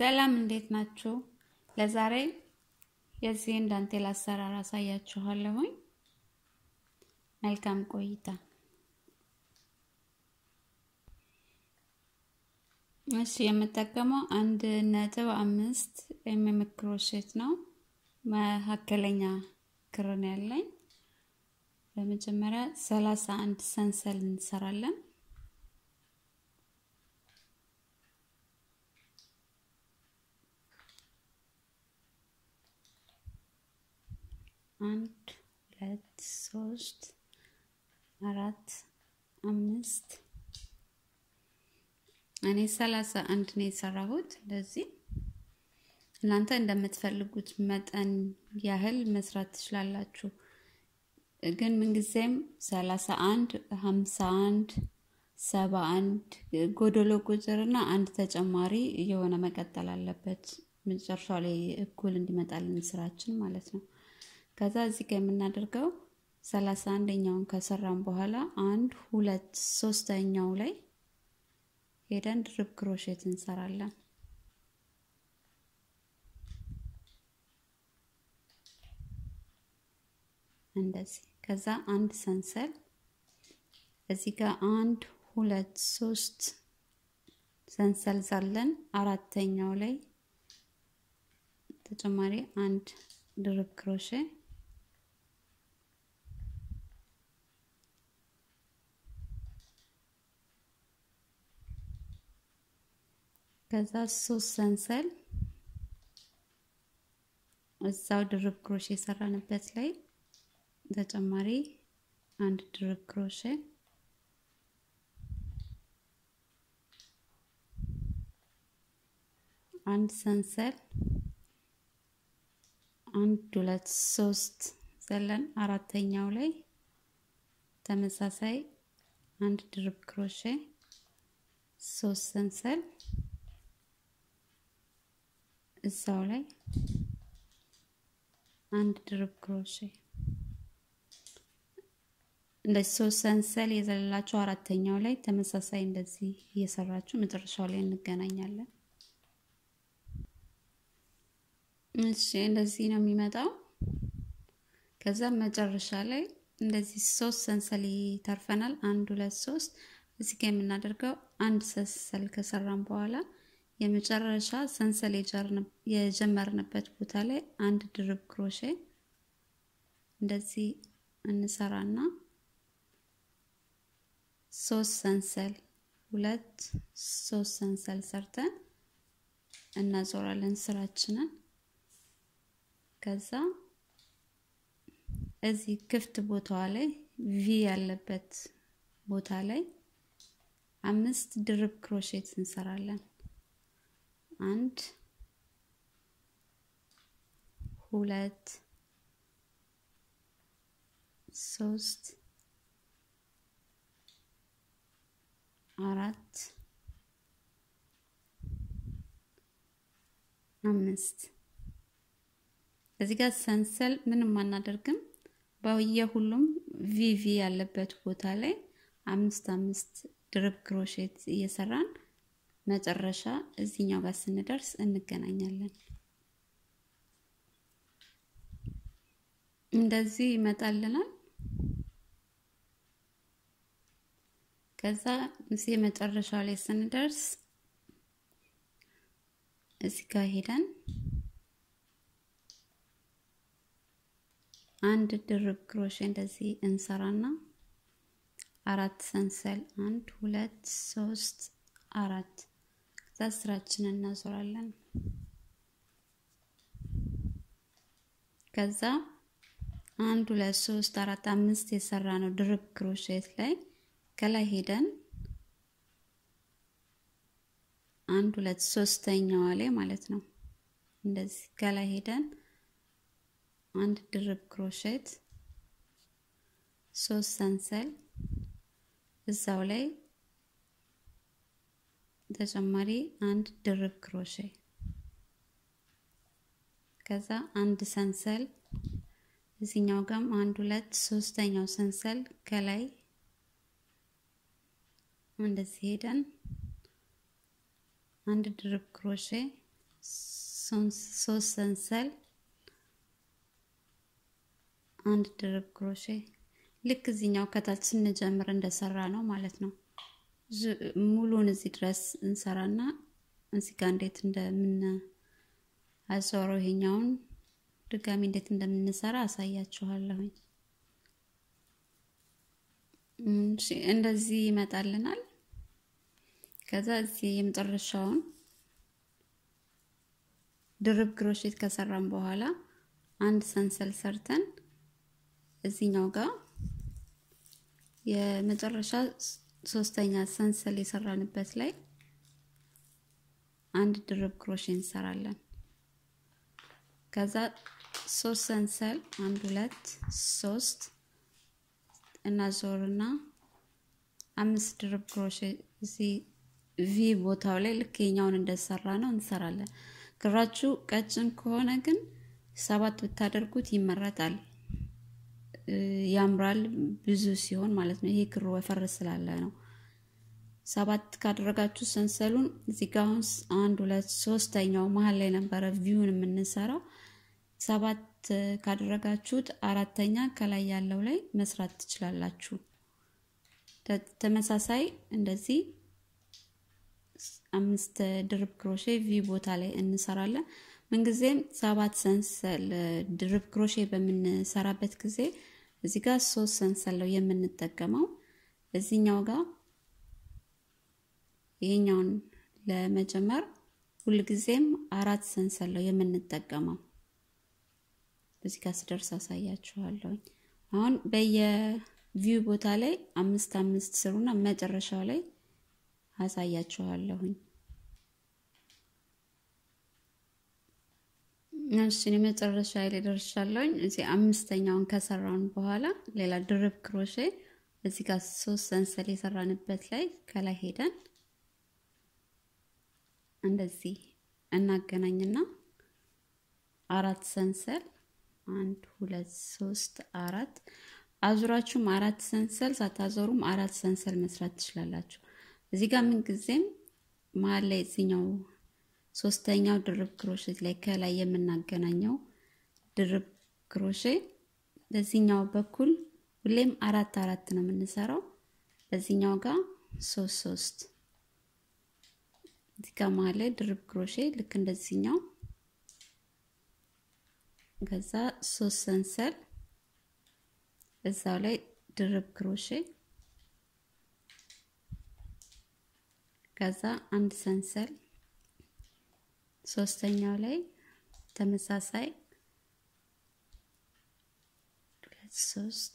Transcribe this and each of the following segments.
ሰላም እንዴት ናችሁ? ለዛሬ የዚህን ዳንቴል አሰራር አሳያችኋለሁኝ። መልካም ቆይታ። እሺ የምጠቀመው አንድ ነጥብ አምስት mm crochet ነው። መካከለኛ ክር ነው ያለኝ። በመጀመሪያ ሰላሳ አንድ ሰንሰል እንሰራለን። አንድ ሁለት ሶስት አራት አምስት እኔ ሰላሳ አንድ ነው የሰራሁት። ለዚህ እናንተ እንደምትፈልጉት መጠን ያህል መስራት ትችላላችሁ። ግን ምንጊዜም ሰላሳ አንድ ሀምሳ አንድ ሰባ አንድ ጎደሎ ቁጥር እና አንድ ተጨማሪ እየሆነ መቀጠል አለበት። መጨረሻው ላይ እኩል እንዲመጣልን ስራችን ማለት ነው። ከዛ እዚህ ጋር የምናደርገው ሰላሳ አንደኛውን ከሰራን በኋላ አንድ ሁለት ሶስተኛው ላይ ሄደን ድርብ ክሮሼት እንሰራለን። እንደዚህ። ከዛ አንድ ሰንሰል። እዚህ ጋር አንድ ሁለት ሶስት ሰንሰል ዘለን አራተኛው ላይ ተጨማሪ አንድ ድርብ crochet ከዛ ሶስት ሰንሰል እዛው ድርብ crochet የሰራንበት ላይ ተጨማሪ አንድ ድርብ crochet አንድ ሰንሰል አንድ ሁለት ሶስት ዘለን አራተኛው ላይ ተመሳሳይ አንድ ድርብ crochet ሶስት ሰንሰል እዛው ላይ አንድ ድርብ crochet እንደዚህ ሶስት ሰንሰል የዘለላችሁ አራተኛው ላይ ተመሳሳይ እንደዚህ እየሰራችሁ መጨረሻው ላይ እንገናኛለን። እሺ እንደዚህ ነው የሚመጣው። ከዛ መጨረሻ ላይ እንደዚህ ሶስት ሰንሰል ይተርፈናል። አንድ ሁለት ሶስት እዚህ ጋር የምናደርገው አንድ ሰንሰል ከሰራን በኋላ የመጨረሻ ሰንሰል የጀመርንበት ቦታ ላይ አንድ ድርብ crochet እንደዚህ እንሰራና ሶስት ሰንሰል ሁለት ሶስት ሰንሰል ሰርተን እናዞራለን ስራችንን። ከዛ እዚህ ክፍት ቦታዋ ላይ V ያለበት ቦታ ላይ አምስት ድርብ crochet እንሰራለን። አንድ ሁለት ሶስት አራት አምስት እዚህ ጋር ሰንሰል ምንም አናደርግም። በየሁሉም ቪቪ ያለበት ቦታ ላይ አምስት አምስት ድርብ ክሮሼት እየሰራን መጨረሻ እዚህኛው ጋር ስንደርስ እንገናኛለን። እንደዚህ ይመጣልናል። ከዛ እዚህ መጨረሻው ላይ ስንደርስ እዚህ ጋር ሄደን አንድ ድርብ ክሮሼ እንደዚህ እንሰራና አራት ሰንሰል አንድ ሁለት ሶስት አራት ከዛ ስራችንን እናዞራለን። ከዛ አንድ ሁለት ሶስት አራት አምስት የሰራነው ድርብ crochet ላይ ከላይ ሄደን አንድ ሁለት ሶስተኛዋ ላይ ማለት ነው። እንደዚህ ከላይ ሄደን አንድ ድርብ crochet ሶስት ሰንሰል እዛው ላይ ተጨማሪ አንድ ድርብ crochet። ከዛ አንድ ሰንሰል። እዚህኛው ጋም አንድ ሁለት ሶስተኛው ሰንሰል ከላይ እንደዚህ ሄደን አንድ ድርብ crochet ሶስት ሰንሰል አንድ ድርብ crochet። ልክ እዚህኛው ከታች ስንጀምር እንደሰራነው ማለት ነው። ሙሉን እዚህ ድረስ እንሰራና እዚህ ጋር እንዴት እንደምን አዞረው ይሄኛውን ድጋሚ እንዴት እንደምንሰራ አሳያችኋለሁኝ። እንደዚህ ይመጣልናል። ከዛ እዚህ የመጨረሻውን ድርብ ክሮሼት ከሰራን በኋላ አንድ ሰንሰል ሰርተን እዚህኛው ጋር የመጨረሻ ሶስተኛ ሰንሰል የሰራንበት ላይ አንድ ድርብ crochet እንሰራለን። ከዛ ሶስት ሰንሰል አንድ ሁለት ሶስት እናዞርና አምስት ድርብ crochet እዚህ V ቦታው ላይ ልክ የኛውን እንደሰራነው እንሰራለን። ክራችሁ ቀጭን ከሆነ ግን ሰባት ብታደርጉት ይመረጣል፣ ያምራል ብዙ ሲሆን ማለት ነው። ይሄ ክሩ ወፈር ስላለ ነው። ሰባት ካደረጋችሁ ሰንሰሉን እዚህ ጋ አሁን አንድ ሁለት ሶስተኛው መሀል ላይ ነበረ V ውን የምንሰራው። ሰባት ካደረጋችሁት አራተኛ ከላይ ያለው ላይ መስራት ትችላላችሁ። ተመሳሳይ እንደዚህ አምስት ድርብ crochet V ቦታ ላይ እንሰራለን። ምንጊዜም ሰባት ሰንሰል ድርብ crochet በምንሰራበት ጊዜ እዚህ ጋር ሶስት ሰንሰል ነው የምንጠቀመው። እዚህኛው ጋር ይሄኛውን ለመጀመር ሁልጊዜም አራት ሰንሰል ነው የምንጠቀመው። እዚህ ጋር ስደርስ አሳያችኋለሁኝ። አሁን በየ V ው ቦታ ላይ አምስት አምስት ስሩና መጨረሻው ላይ አሳያችኋለሁኝ። እሺ የመጨረሻ ላይ ደርሻለሁኝ። እዚህ አምስተኛውን ከሰራን በኋላ ሌላ ድርብ crochet እዚህ ጋር ሶስት ሰንሰል የሰራንበት ላይ ከላይ ሄደን እንደዚህ እናገናኝና አራት ሰንሰል አንድ ሁለት ሶስት አራት አዙራችሁም አራት ሰንሰል ሳታዞሩም አራት ሰንሰል መስራት ትችላላችሁ። እዚህ ጋር ምን ጊዜም መሀል ላይ እዚኛው ሶስተኛው ድርብ crochet ላይ ከላይ የምናገናኘው ድርብ crochet በዚህኛው በኩል ሁሌም አራት አራት ነው የምንሰራው። በዚህኛው ጋር ሶስት ሶስት። እዚህ ጋር መሀል ላይ ድርብ crochet ልክ እንደዚህኛው። ከዛ ሶስት ሰንሰል። እዛው ላይ ድርብ crochet ከዛ አንድ ሰንሰል ሶስተኛው ላይ ተመሳሳይ ሁለት ሶስት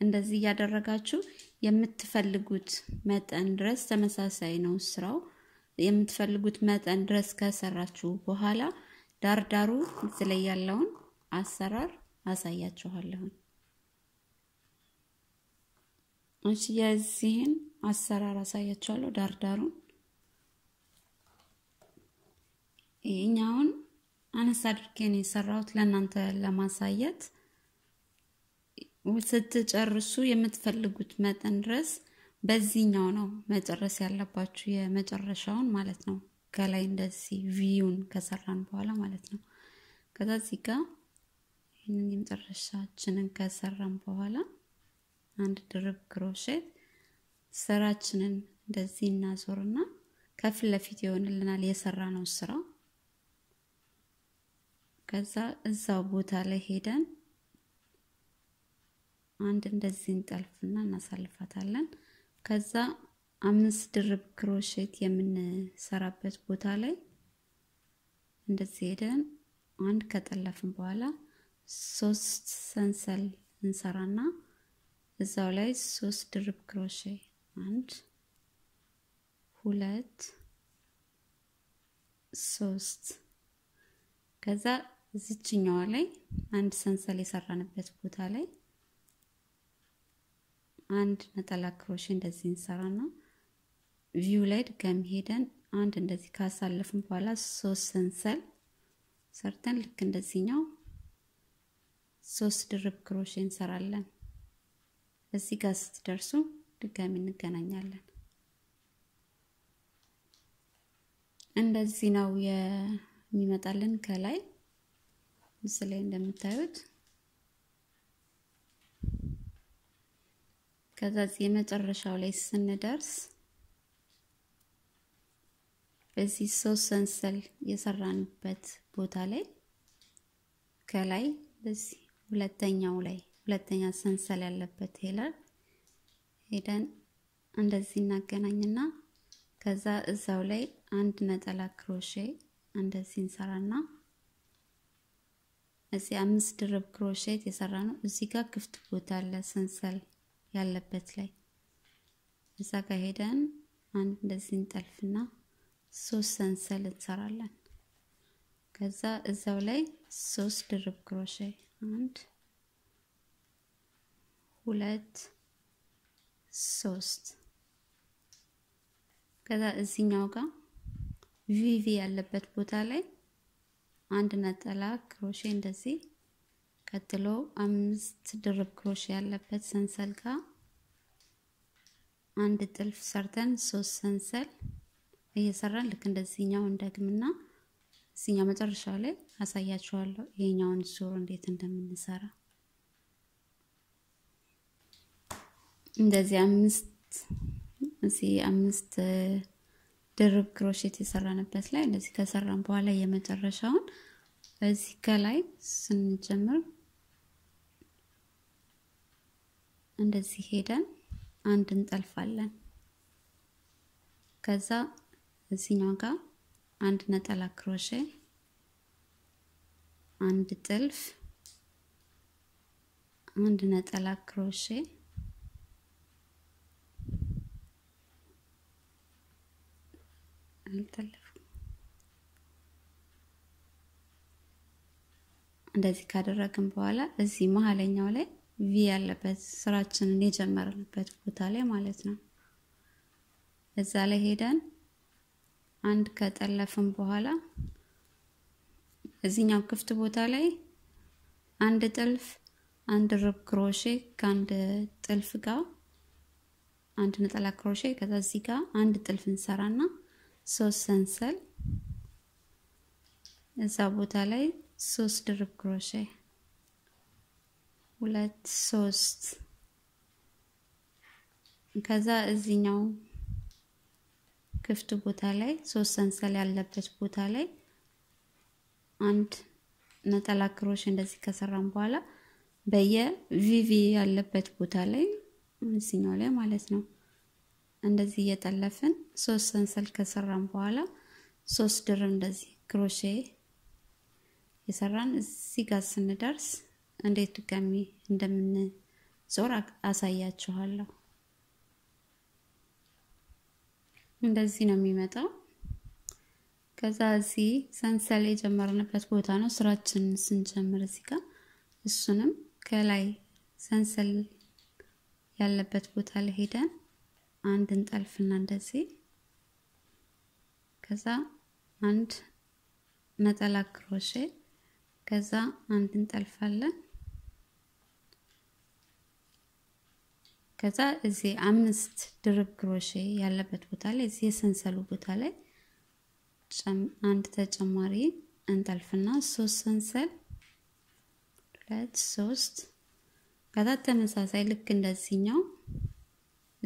እንደዚህ እያደረጋችሁ የምትፈልጉት መጠን ድረስ ተመሳሳይ ነው ስራው። የምትፈልጉት መጠን ድረስ ከሰራችሁ በኋላ ዳርዳሩ ላይ ያለውን አሰራር አሳያችኋለሁኝ። እሺ የዚህን አሰራር አሳያችኋለሁ ዳርዳሩን ይህኛውን አነስ አድርጌ ነው የሰራሁት ለእናንተ ለማሳየት። ስትጨርሱ የምትፈልጉት መጠን ድረስ በዚህኛው ነው መጨረስ ያለባችሁ፣ የመጨረሻውን ማለት ነው። ከላይ እንደዚህ ቪዩን ከሰራን በኋላ ማለት ነው። ከዛ እዚህ ጋር ይህንን የመጨረሻችንን ከሰራን በኋላ አንድ ድርብ crochet ስራችንን እንደዚህ እናዞርና ከፊት ለፊት ይሆንልናል የሰራነው ስራ ከዛ እዛው ቦታ ላይ ሄደን አንድ እንደዚህ እንጠልፍና እናሳልፋታለን። ከዛ አምስት ድርብ crochet የምንሰራበት ቦታ ላይ እንደዚህ ሄደን አንድ ከጠለፍን በኋላ ሶስት ሰንሰል እንሰራና እዛው ላይ ሶስት ድርብ ክሮሼ አንድ ሁለት ሶስት ከዛ እዚችኛዋ ላይ አንድ ሰንሰል የሰራንበት ቦታ ላይ አንድ ነጠላ ክሮሼ እንደዚህ እንሰራና V ው ላይ ድጋሚ ሄደን አንድ እንደዚህ ካሳለፍን በኋላ ሶስት ሰንሰል ሰርተን ልክ እንደዚህኛው ሶስት ድርብ ክሮሼ እንሰራለን። እዚህ ጋር ስትደርሱ ድጋሚ እንገናኛለን። እንደዚህ ነው የሚመጣልን ከላይ ምስል ላይ እንደምታዩት። ከዛ የመጨረሻው ላይ ስንደርስ በዚህ ሶስት ሰንሰል የሰራንበት ቦታ ላይ ከላይ በዚህ ሁለተኛው ላይ ሁለተኛ ሰንሰል ያለበት ሄለር ሄደን እንደዚህ እናገናኝና ከዛ እዛው ላይ አንድ ነጠላ ክሮሼ እንደዚህ እንሰራና እዚህ አምስት ድርብ ክሮሼት የሰራ ነው። እዚህ ጋር ክፍት ቦታ አለ ሰንሰል ያለበት ላይ እዛ ጋር ሄደን አንድ እንደዚህ እንጠልፍና ሶስት ሰንሰል እንሰራለን። ከዛ እዛው ላይ ሶስት ድርብ ክሮሼ አንድ ሁለት ሶስት ከዛ እዚኛው ጋር V V ያለበት ቦታ ላይ አንድ ነጠላ ክሮሼ እንደዚህ ቀጥሎ አምስት ድርብ ክሮሼ ያለበት ሰንሰል ጋር አንድ ጥልፍ ሰርተን ሶስት ሰንሰል እየሰራን ልክ እንደዚህኛው እንደግምና እዚህኛው መጨረሻው ላይ አሳያችኋለሁ ይሄኛውን ዙር እንዴት እንደምንሰራ። እንደዚህ አምስት እዚህ አምስት ድርብ ክሮሼት የሰራንበት ላይ እንደዚህ ከሰራን በኋላ የመጨረሻውን እዚህ ከላይ ስንጀምር እንደዚህ ሄደን አንድ እንጠልፋለን። ከዛ እዚኛው ጋር አንድ ነጠላ ክሮሼ አንድ ጥልፍ አንድ ነጠላ ክሮሼ አልጠለፍኩም። እንደዚህ ካደረግን በኋላ እዚህ መሀለኛው ላይ V ያለበት ስራችንን የጀመርንበት ቦታ ላይ ማለት ነው። እዛ ላይ ሄደን አንድ ከጠለፍን በኋላ እዚህኛው ክፍት ቦታ ላይ አንድ ጥልፍ አንድ ድርብ ክሮሼ ከአንድ ጥልፍ ጋር አንድ ነጠላ ክሮሼ ከዛ እዚህ ጋር አንድ ጥልፍ እንሰራና ሶስት ሰንሰል እዛ ቦታ ላይ ሶስት ድርብ ክሮሼ ሁለት ሶስት። ከዛ እዚኛው ክፍት ቦታ ላይ ሶስት ሰንሰል ያለበት ቦታ ላይ አንድ ነጠላ ክሮሽ እንደዚህ ከሰራን በኋላ በየ V V ያለበት ቦታ ላይ እዚኛው ላይ ማለት ነው እንደዚህ እየጠለፍን ሶስት ሰንሰል ከሰራን በኋላ ሶስት ድርብ እንደዚህ ክሮሼ የሰራን እዚህ ጋር ስንደርስ እንዴት ድጋሚ እንደምንዞር አሳያችኋለሁ። እንደዚህ ነው የሚመጣው። ከዛ እዚህ ሰንሰል የጀመርንበት ቦታ ነው ስራችንን ስንጀምር እዚህ ጋር እሱንም ከላይ ሰንሰል ያለበት ቦታ ላይ ሄደን አንድ እንጠልፍና እንደዚህ ከዛ አንድ ነጠላ ክሮሼ ከዛ አንድ እንጠልፋለን። ከዛ እዚህ አምስት ድርብ ክሮሼ ያለበት ቦታ ላይ እዚህ የሰንሰሉ ቦታ ላይ አንድ ተጨማሪ እንጠልፍና ሶስት ሰንሰል ሁለት ሶስት ከዛ ተመሳሳይ ልክ እንደዚህኛው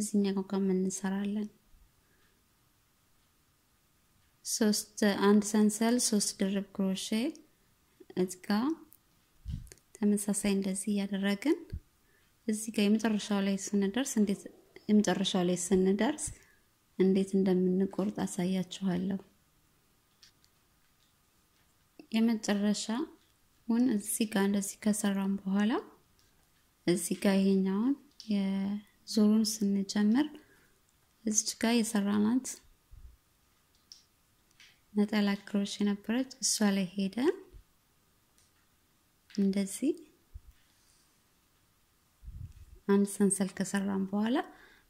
እዚህኛው ጋር እንሰራለን። ሶስት አንድ ሰንሰል ሶስት ድርብ ክሮሼ እዚህ ተመሳሳይ እንደዚህ እያደረግን እዚህ ጋር የመጨረሻው ላይ ስንደርስ እንዴት የመጨረሻው ላይ ስንደርስ እንዴት እንደምንቆርጥ አሳያችኋለሁ። የመጨረሻውን እዚህ ጋር እንደዚህ ከሰራን በኋላ እዚህ ጋር ይሄኛውን የዙሩን ስንጀምር እዚች ጋር የሰራናት ነጠላ ክሮሽ የነበረች እሷ ላይ ሄደን እንደዚህ አንድ ሰንሰል ከሰራን በኋላ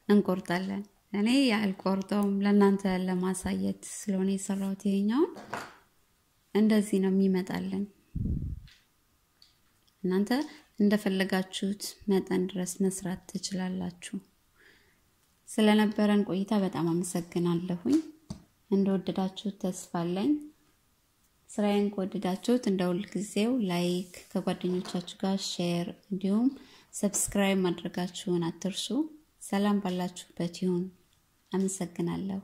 እንቆርጣለን። እኔ ያልቆርጠውም ለእናንተ ለማሳየት ስለሆነ የሰራሁት ይሄኛውን እንደዚህ ነው የሚመጣልን። እናንተ እንደፈለጋችሁት መጠን ድረስ መስራት ትችላላችሁ። ስለነበረን ቆይታ በጣም አመሰግናለሁኝ። እንደወደዳችሁት ተስፋ አለኝ። ስራዬን ከወደዳችሁት እንደ ሁል ጊዜው like፣ ከጓደኞቻችሁ ጋር share እንዲሁም subscribe ማድረጋችሁን አትርሱ። ሰላም ባላችሁበት ይሁን። አመሰግናለሁ።